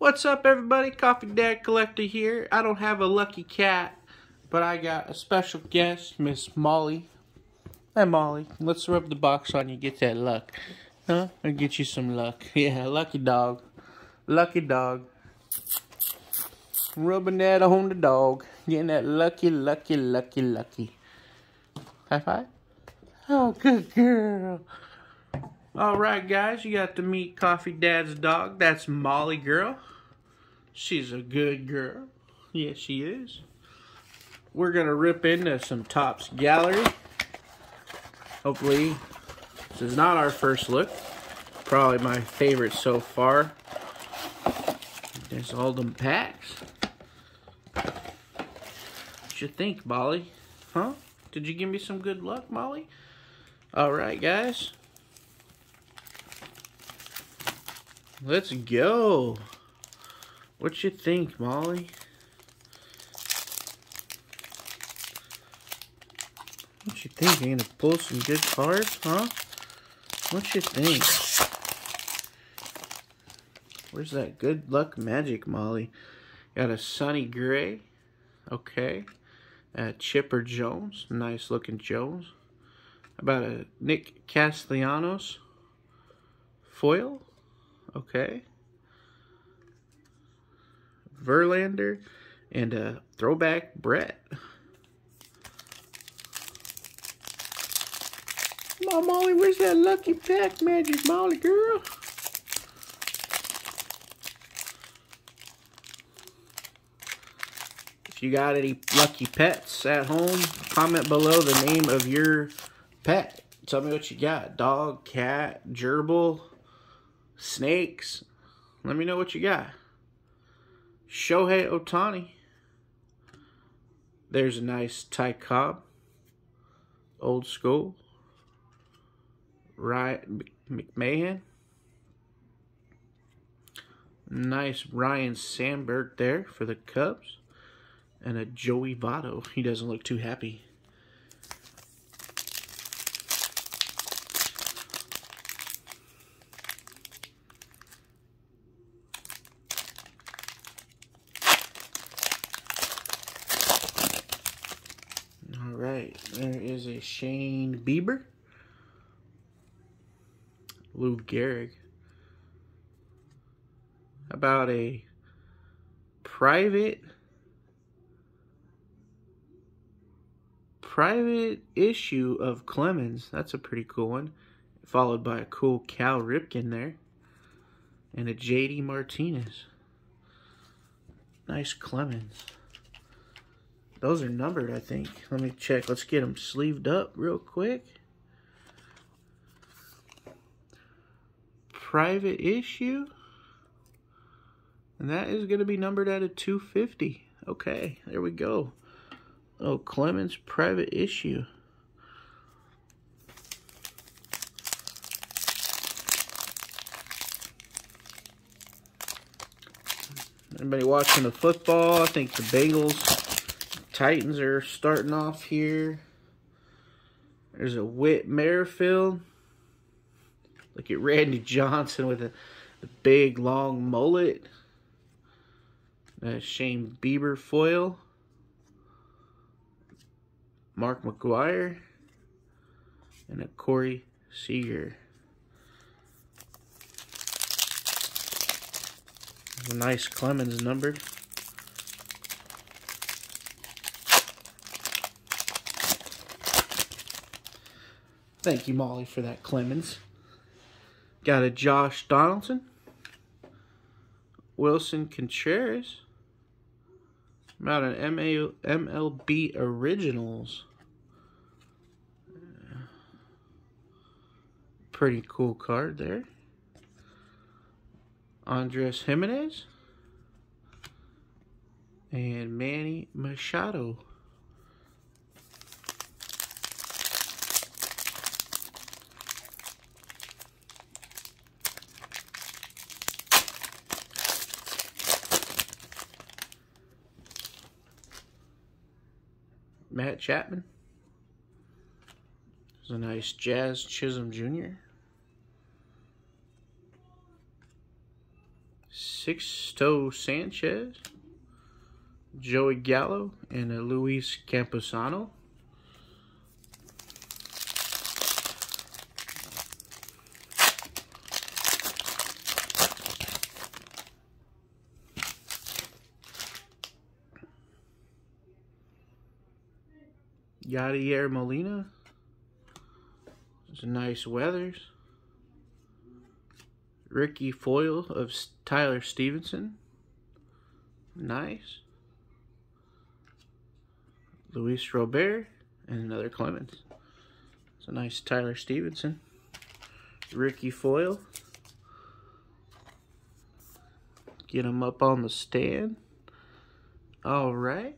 What's up, everybody? Coffee Dad Collector here. I don't have a lucky cat, but I got a special guest, Miss Molly. Hey, Molly, let's rub the box on you, get that luck. Huh? I'll get you some luck. Yeah, lucky dog. Lucky dog. Rubbing that on the dog. Getting that lucky, lucky, lucky, lucky. High five? Oh, good girl. Alright, guys, you got to meet Coffee Dad's dog. That's Molly Girl. She's a good girl. Yes, she is. We're going to rip into some Topps Gallery. Hopefully, this is not our first look. Probably my favorite so far. There's all them packs. What you think, Molly? Huh? Did you give me some good luck, Molly? Alright, guys. Let's go. What you think, Molly? What you think? You gonna pull some good cards, huh? What you think? Where's that good luck magic, Molly? Got a Sonny Gray. Okay. Uh, Chipper Jones. Nice looking Jones. About a Nick Castellanos foil. Okay. Verlander and a throwback Brett. Come on, Molly, where's that lucky pack magic, Molly girl? If you got any lucky pets at home, comment below the name of your pet. Tell me what you got. Dog, cat, gerbil, snakes. Let me know what you got. Shohei Ohtani. There's a nice Ty Cobb. Old school. Ryan McMahon. Nice Ryne Sandberg there for the Cubs. And a Joey Votto. He doesn't look too happy. All right, there is a Shane Bieber. Lou Gehrig. About a private private issue of Clemens. That's a pretty cool one. Followed by a cool Cal Ripken there. And a JD Martinez. Nice Clemens. Those are numbered, I think. Let me check. Let's get them sleeved up real quick. Private issue. And that is going to be numbered at a 250. Okay, there we go. Oh, Clemens private issue. Anybody watching the football? I think the Bengals Titans are starting off here. There's a Whit Merrifield. Look at Randy Johnson with a, a big long mullet. A Shane Bieber foil. Mark McGwire. And a Corey Seager. A nice Clemens numbered. Thank you, Molly, for that Clemens. Got a Josh Donaldson. Willson Contreras. About an MA, MLB Originals. Pretty cool card there. Andres Gimenez. And Manny Machado. Matt Chapman. There's a nice Jazz Chisholm Jr. Sixto Sanchez, Joey Gallo, and a Luis Campusano. Yadier Molina. Some nice weathers. rookie foil of Tyler Stephenson. Nice. Luis Robert and another Clemens. It's a nice Tyler Stephenson. rookie foil. Get him up on the stand. All right.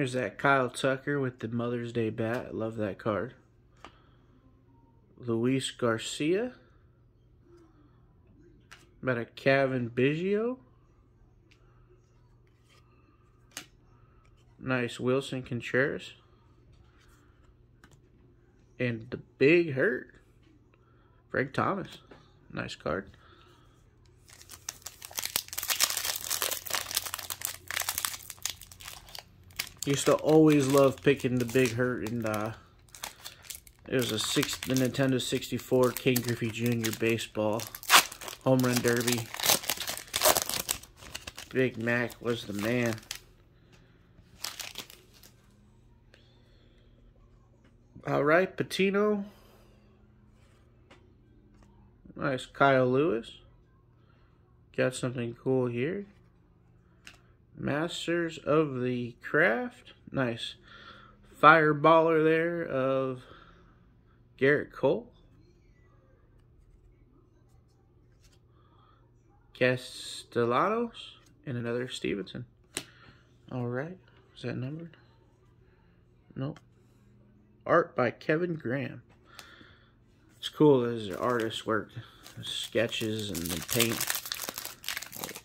There's that Kyle Tucker with the Mother's Day bat. I love that card. Luis Garcia. About a Cavan Biggio. Nice Willson Contreras. And the big hurt. Frank Thomas. Nice card. Used to always love picking the big hurt and uh it was a six the Nintendo 64 Ken Griffey Jr. baseball home run derby. Big Mac was the man. All right, Patino. Nice Kyle Lewis. Got something cool here. Masters of the Craft. Nice fireballer there of Gerrit Cole. Castellanos and another Stephenson. All right. Is that numbered? Nope. Art by Kevin Graham. It's cool as artist work. Sketches and paint.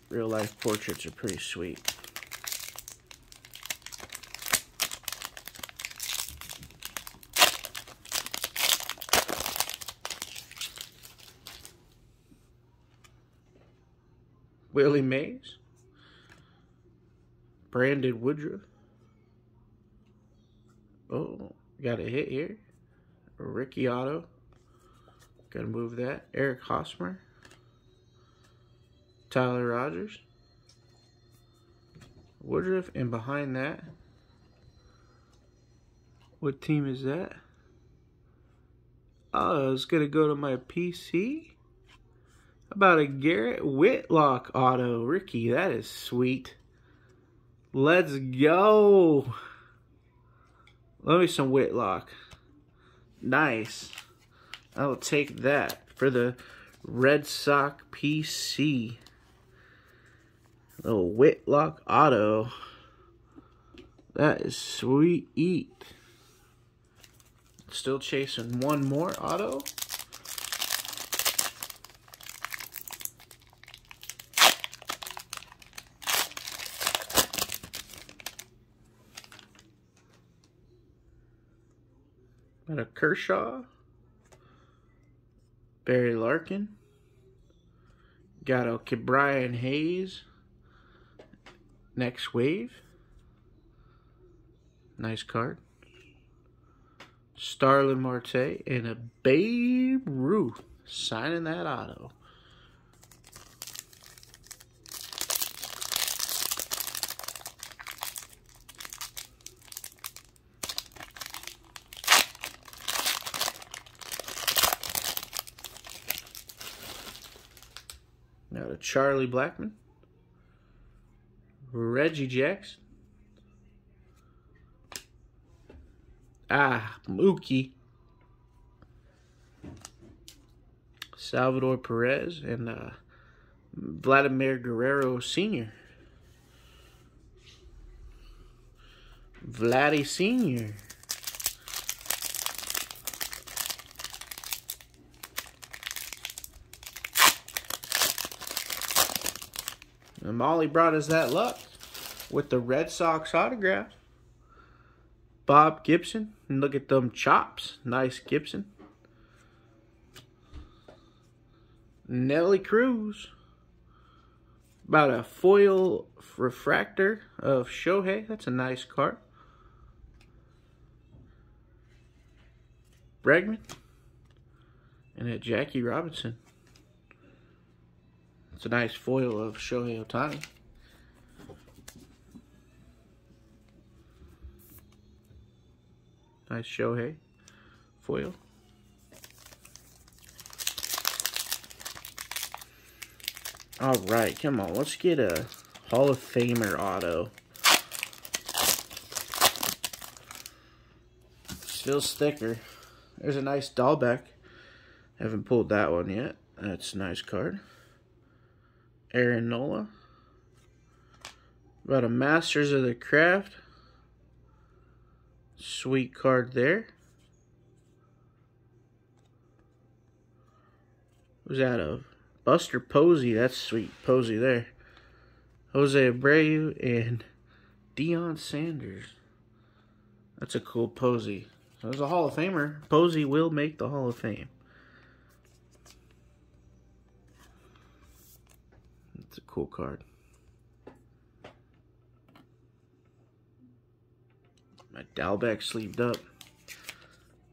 Real life portraits are pretty sweet. Willie Mays, Brandon Woodruff. Oh, got a hit here. rookie auto. Gotta move that. Eric Hosmer. Tyler Rogers. Woodruff. And behind that, what team is that? Oh, it's to go to my PC about a Garrett Whitlock auto? Ricky, that is sweet. Let's go. Let me some Whitlock. Nice. I'll take that for the Red Sox PC. Little Whitlock auto. That is sweet. Eat. Still chasing one more auto. Got a Kershaw. Barry Larkin. Got a Ke'Bryan Hayes. Next wave. Nice card. Starling Marte and a Babe Ruth signing that auto. Charlie Blackmon. Reggie Jackson. Ah, Mookie. Salvador Perez and uh, Vladimir Guerrero Sr. Vladdy Sr. And Molly brought us that luck with the Red Sox autograph. Bob Gibson. And look at them chops. Nice Gibson. Nelly Cruz. About a foil refractor of Shohei. That's a nice card. Bregman. And a Jackie Robinson. It's a nice foil of Shohei Ohtani. Nice Shohei foil. All right, come on. Let's get a Hall of Famer auto. Feels thicker. There's a nice Dalbec. Haven't pulled that one yet. That's a nice card. Aaron Nola. About a Masters of the Craft. Sweet card there. Who's that of? Buster Posey. That's sweet. Posey there. Jose Abreu and Deion Sanders. That's a cool Posey. So there's a Hall of Famer. Posey will make the Hall of Fame. It's a cool card. My Dalbec sleeved up.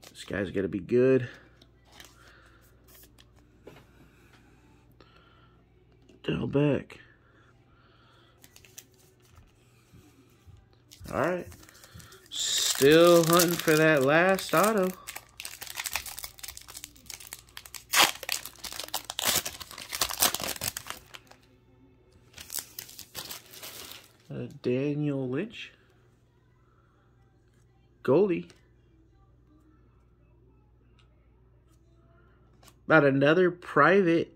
This guy's got to be good. Dalbec. Alright. Still hunting for that last auto. Goldie. About another private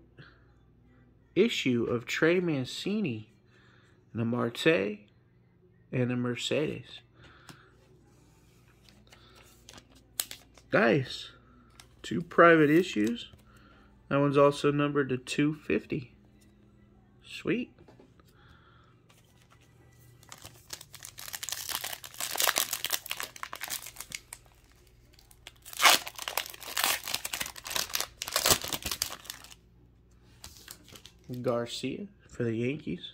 issue of Trey Mancini and a Marte and a Mercedes. Nice. Two private issues. That one's also numbered to 250. Sweet. Garcia for the Yankees.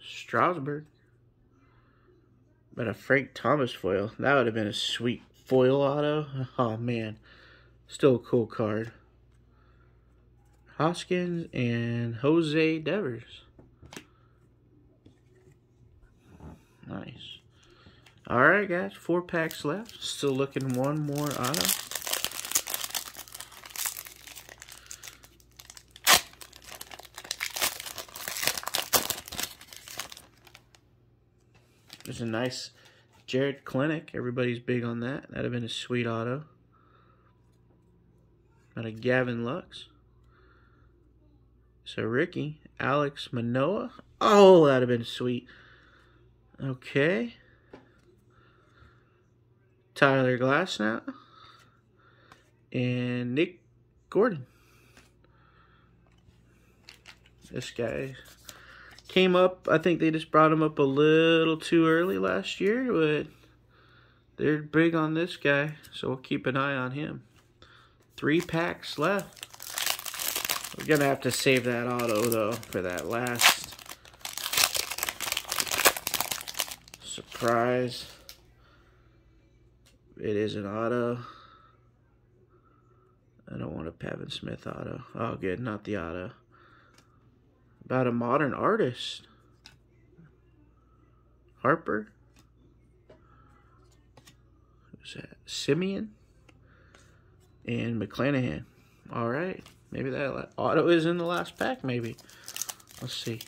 Strasburg. But a Frank Thomas foil. That would have been a sweet foil auto. Oh, man. Still a cool card. Hoskins and Jose Devers. Nice. Alright, guys. Four packs left. Still looking one more auto. There's a nice Jarred Kelenic. Everybody's big on that. That'd have been a sweet auto. Got a Gavin Lux. So Ricky, Alek Manoah. Oh, that'd have been sweet. Okay. Tyler Glasnow. And Nick Gordon. This guy came up. I think they just brought him up a little too early last year, but they're big on this guy, so we'll keep an eye on him. Three packs left. We're going to have to save that auto, though, for that last surprise. It is an auto. I don't want a Pavin Smith auto. Oh, good, not the auto about a modern artist. Harper. Who's that? Semien. And McClanahan. All right. Maybe that auto is in the last pack, maybe. Let's see.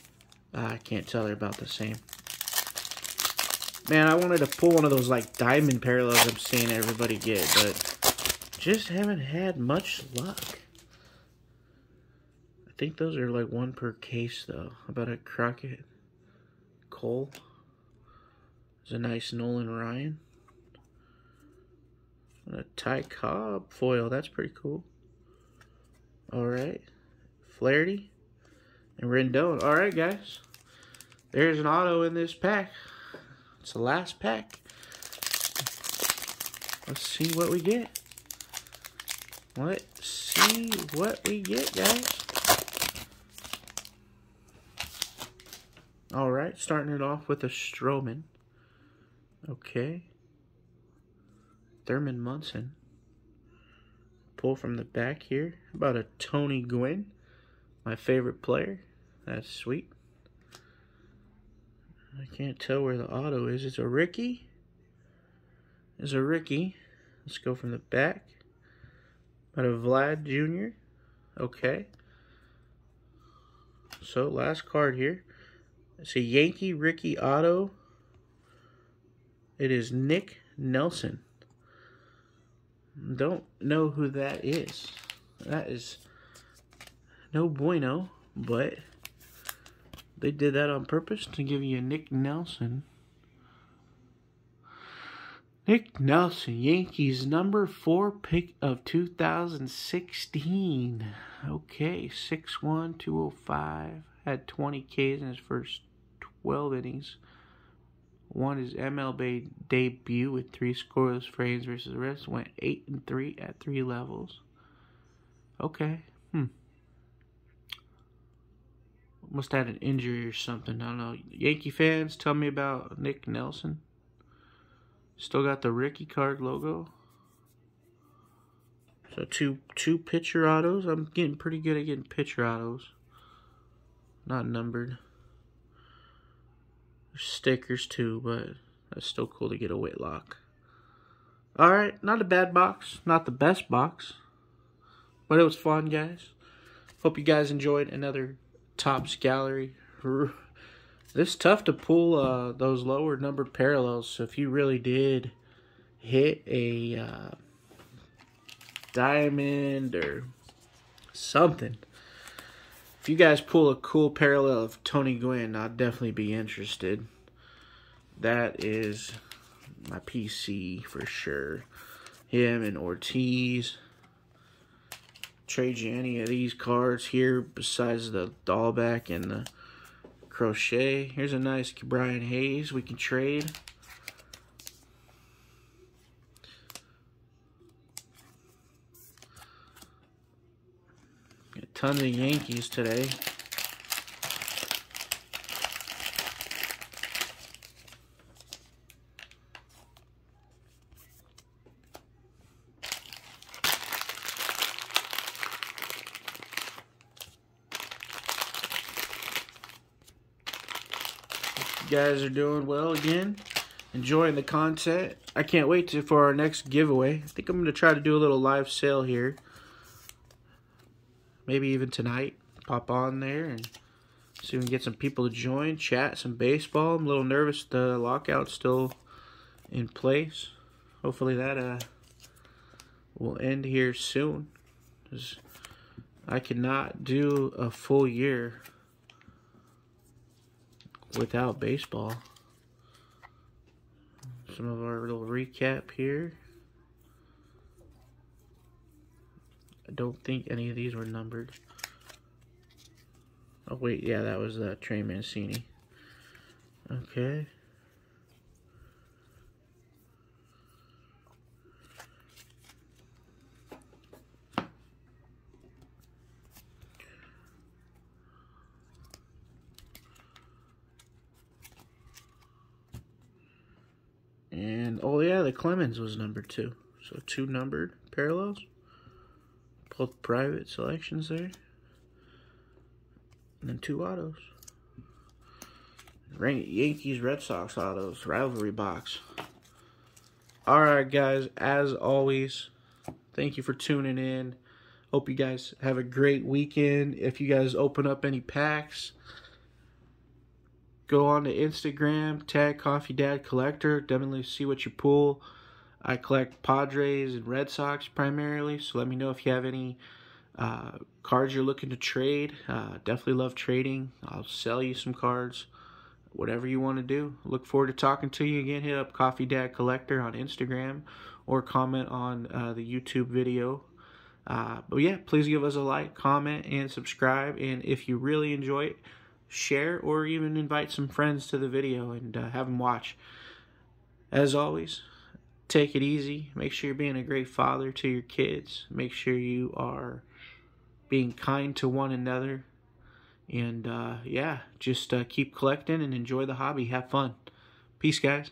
Ah, I can't tell they're about the same. Man, I wanted to pull one of those, like, diamond parallels I'm seeing everybody get, but just haven't had much luck think those are like one per case though. How about a Crockett Cole? There's a nice Nolan Ryan. And a Ty Cobb foil. That's pretty cool. Alright. Flaherty. And Rendon. All right, guys. There's an auto in this pack. It's the last pack. Let's see what we get. Let's see what we get, guys. All right, starting it off with a Stroman. Okay. Thurman Munson. Pull from the back here. About a Tony Gwynn. My favorite player. That's sweet. I can't tell where the auto is. It's a Ricky. It's a Ricky. Let's go from the back. About a Vlad Jr. Okay. So, last card here. It's a Yankee rookie auto. It is Nick Nelson. Don't know who that is. That is no bueno, but they did that on purpose to give you a Nick Nelson. Nick Nelson, Yankees number four pick of 2016. Okay, 6'1, 205. Had 20 Ks in his first 12 innings. Won his MLB debut with three scoreless frames versus the rest. Went 8 and 3 at three levels. Okay. Hmm. Must have had an injury or something. I don't know. Yankee fans, tell me about Nick Nelson. Still got the Ricky card logo. So two two pitcher autos. I'm getting pretty good at getting pitcher autos. Not numbered stickers too, but that's still cool to get a Whitlock. Alright, not a bad box. Not the best box. But it was fun, guys. Hope you guys enjoyed another Topps Gallery. This tough to pull uh, those lower numbered parallels. So if you really did hit a uh, diamond or something, if you guys pull a cool parallel of Tony Gwynn, I'd definitely be interested. That is my PC for sure. Him and Ortiz. Trade you any of these cards here besides the Dalbec and the Crochet. Here's a nice Brian Hayes we can trade. Ton of Yankees today. Guys are doing well again enjoying the content. I can't wait to, for our next giveaway. I think i'm going to try to do a little live sale here maybe even tonight. Pop on there and see if we can get some people to join, chat some baseball. I'm a little nervous the lockout's still in place. Hopefully that uh, will end here soon. I cannot do a full year without baseball. Some of our little recap here. I don't think any of these were numbered. Oh, wait, yeah, that was uh, Trey Mancini. Okay. And, oh yeah, the Clemens was number two. So two numbered parallels both private selections there. And then two autos. Yankees Red Sox autos, rivalry box. Alright, guys, as always, thank you for tuning in. Hope you guys have a great weekend. If you guys open up any packs, go on to Instagram, tag Coffee Dad Collector. Definitely see what you pull. I collect Padres and Red Sox primarily, so let me know if you have any uh, cards you're looking to trade. Uh, definitely love trading. I'll sell you some cards, whatever you want to do. Look forward to talking to you again. Hit up Coffee Dad Collector on Instagram or comment on uh, the YouTube video. Uh, but yeah, please give us a like, comment, and subscribe. And if you really enjoy it, share or even invite some friends to the video and uh, have them watch. As always, take it easy. Make sure you're being a great father to your kids. Make sure you are being kind to one another. And uh, yeah, just uh, keep collecting and enjoy the hobby. Have fun. Peace, guys.